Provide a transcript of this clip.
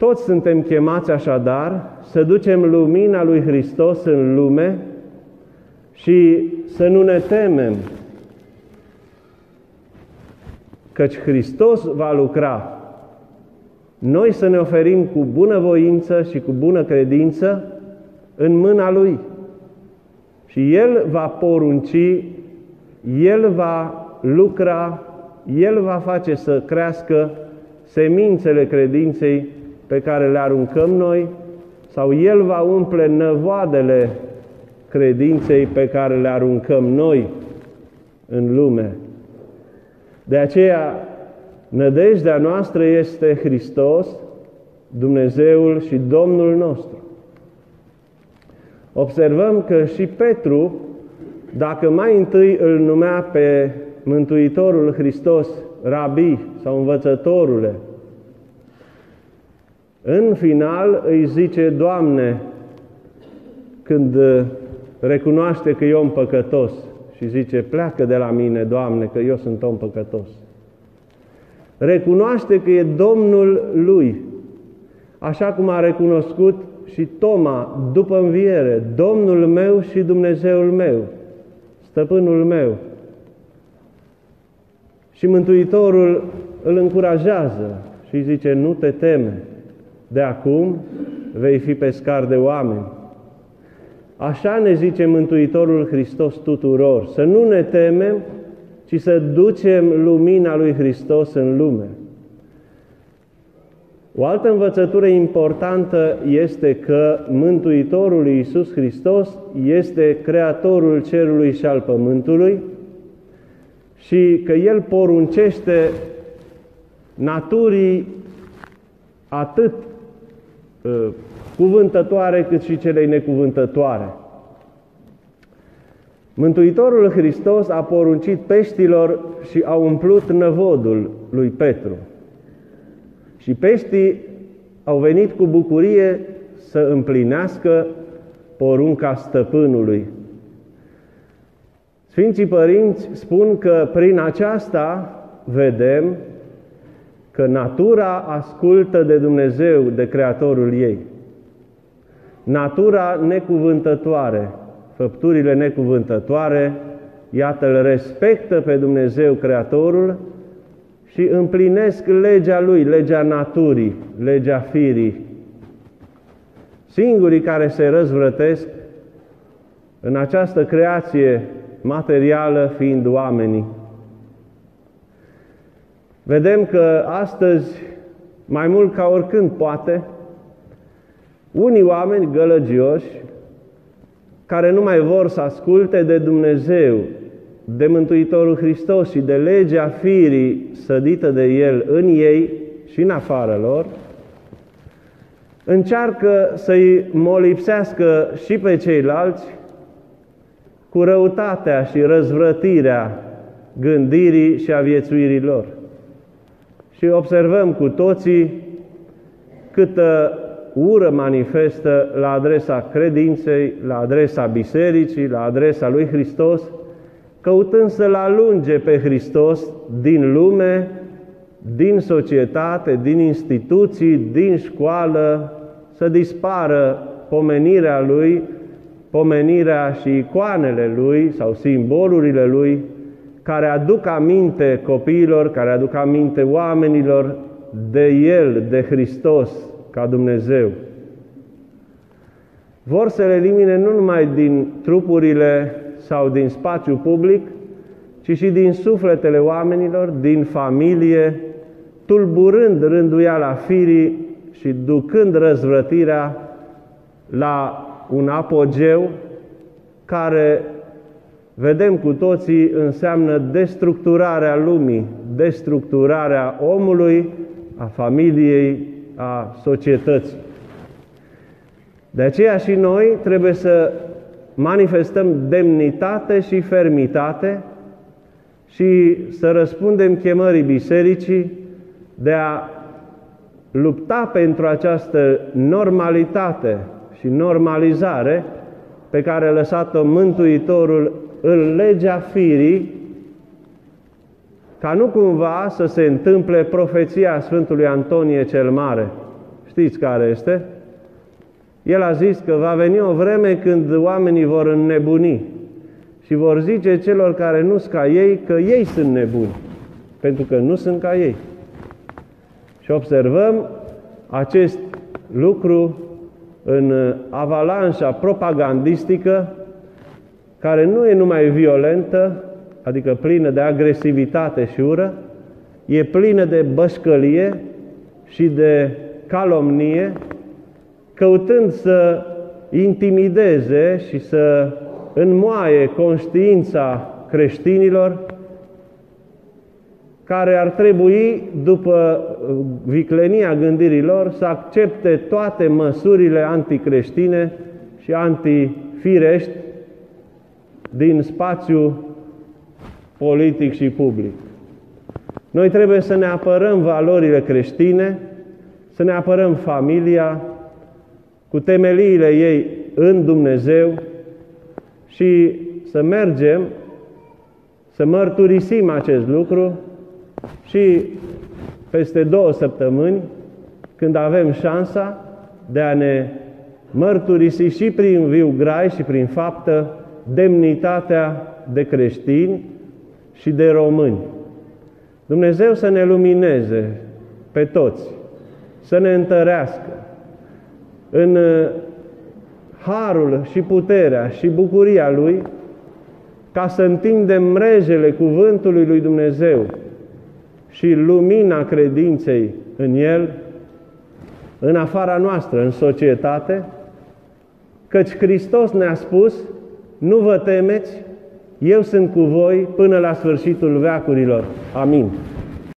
Toți suntem chemați așadar să ducem lumina lui Hristos în lume și să nu ne temem, căci Hristos va lucra. Noi să ne oferim cu bunăvoință și cu bună credință în mâna Lui. Și El va porunci, El va lucra, El va face să crească semințele credinței pe care le aruncăm noi sau El va umple năvoadele credinței pe care le aruncăm noi în lume. De aceea, nădejdea noastră este Hristos, Dumnezeul și Domnul nostru. Observăm că și Petru, dacă mai întâi îl numea pe Mântuitorul Hristos, Rabi sau Învățătorule, în final îi zice, Doamne, când recunoaște că e om păcătos și zice, pleacă de la mine, Doamne, că eu sunt om păcătos. Recunoaște că e Domnul lui, așa cum a recunoscut și Toma după înviere, Domnul meu și Dumnezeul meu, stăpânul meu. Și Mântuitorul îl încurajează și zice, nu te teme, de acum vei fi pescar de oameni. Așa ne zice Mântuitorul Hristos tuturor, să nu ne temem, ci să ducem lumina lui Hristos în lume. O altă învățătură importantă este că Mântuitorul Iisus Hristos este Creatorul cerului și al pământului și că El poruncește naturii atât uh, cuvântătoare cât și celei necuvântătoare. Mântuitorul Hristos a poruncit peștilor și a umplut năvodul lui Petru. Și peștii au venit cu bucurie să împlinească porunca stăpânului. Sfinții părinți spun că prin aceasta vedem că natura ascultă de Dumnezeu, de Creatorul ei. Natura necuvântătoare, făpturile necuvântătoare, iată, îl respectă pe Dumnezeu Creatorul și împlinesc legea Lui, legea naturii, legea firii. Singurii care se răzvrătesc în această creație materială fiind oamenii. Vedem că astăzi, mai mult ca oricând poate, unii oameni gălăgioși, care nu mai vor să asculte de Dumnezeu, de Mântuitorul Hristos și de legea firii sădită de El în ei și în afară lor, încearcă să-i molipsească și pe ceilalți cu răutatea și răzvrătirea gândirii și a viețuirii lor. Și observăm cu toții câtă ură manifestă la adresa credinței, la adresa bisericii, la adresa lui Hristos, căutând să-L alunge pe Hristos din lume, din societate, din instituții, din școală, să dispară pomenirea Lui, pomenirea și icoanele Lui sau simbolurile Lui, care aduc aminte copiilor, care aduc aminte oamenilor de El, de Hristos, ca Dumnezeu. Vor să le elimine nu numai din trupurile sau din spațiu public, ci și din sufletele oamenilor, din familie, tulburând rânduiala firii și ducând răzvrătirea la un apogeu care, vedem cu toții, înseamnă destructurarea lumii, destructurarea omului, a familiei, a societății. De aceea și noi trebuie să manifestăm demnitate și fermitate și să răspundem chemării bisericii de a lupta pentru această normalitate și normalizare pe care a lăsat-o Mântuitorul în legea firii, ca nu cumva să se întâmple profeția Sfântului Antonie cel Mare, Știți care este? El a zis că va veni o vreme când oamenii vor înnebuni și vor zice celor care nu sunt ca ei că ei sunt nebuni, pentru că nu sunt ca ei. Și observăm acest lucru în avalanșa propagandistică care nu e numai violentă, adică plină de agresivitate și ură, e plină de bășcălie și de calomnie, căutând să intimideze și să înmoaie conștiința creștinilor care ar trebui, după viclenia gândirilor, să accepte toate măsurile anticreștine și antifirești din spațiu politic și public. Noi trebuie să ne apărăm valorile creștine, să ne apărăm familia cu temeliile ei în Dumnezeu și să mergem să mărturisim acest lucru și peste două săptămâni, când avem șansa de a ne mărturisi și prin viu grai și prin faptă demnitatea de creștini și de români. Dumnezeu să ne lumineze pe toți, să ne întărească în uh, harul și puterea și bucuria Lui, ca să întindem mrejele cuvântului lui Dumnezeu și lumina credinței în El, în afara noastră, în societate, căci Hristos ne-a spus, nu vă temeți, eu sunt cu voi până la sfârșitul veacurilor. Amin.